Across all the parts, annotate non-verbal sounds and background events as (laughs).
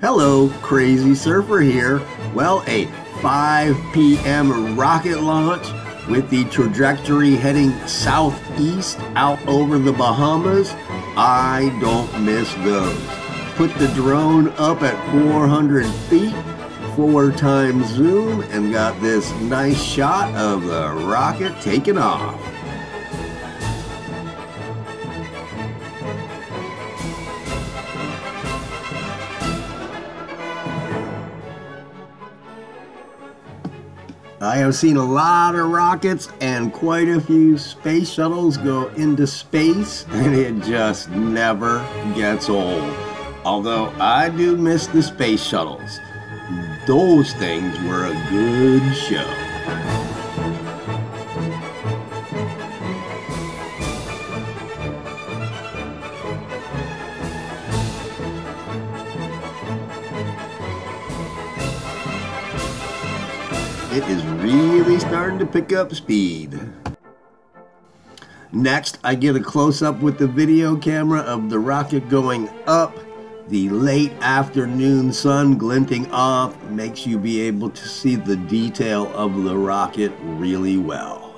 Hello, Crazy Surfer here. Well, a 5 p.m. rocket launch with the trajectory heading southeast out over the Bahamas. I don't miss those. Put the drone up at 400 feet, four times zoom, and got this nice shot of the rocket taking off. I have seen a lot of rockets and quite a few space shuttles go into space, (laughs) and it just never gets old. Although I do miss the space shuttles. Those things were a good show. It is really starting to pick up speed. Next, I get a close-up with the video camera of the rocket going up. The late afternoon sun glinting off makes you be able to see the detail of the rocket really well.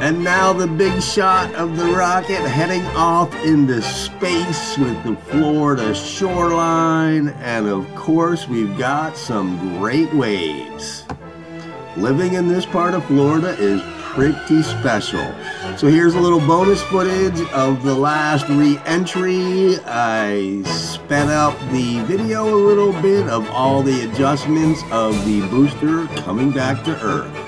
And now the big shot of the rocket heading off into space with the Florida shoreline. And of course, we've got some great waves. Living in this part of Florida is pretty special. So here's a little bonus footage of the last re-entry. I sped up the video a little bit of all the adjustments of the booster coming back to Earth.